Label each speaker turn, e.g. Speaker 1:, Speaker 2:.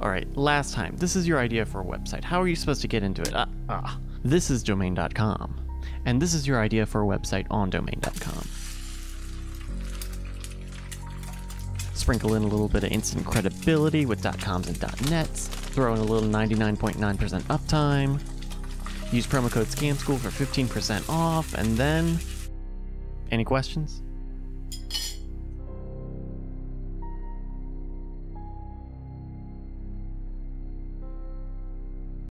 Speaker 1: Alright, last time. This is your idea for a website. How are you supposed to get into it? Ah, ah. This is domain.com. And this is your idea for a website on domain.com. Sprinkle in a little bit of instant credibility with .coms and .nets. Throw in a little 99.9% uptime. Use promo code SCAMSCHOOL for 15% off, and then... Any questions?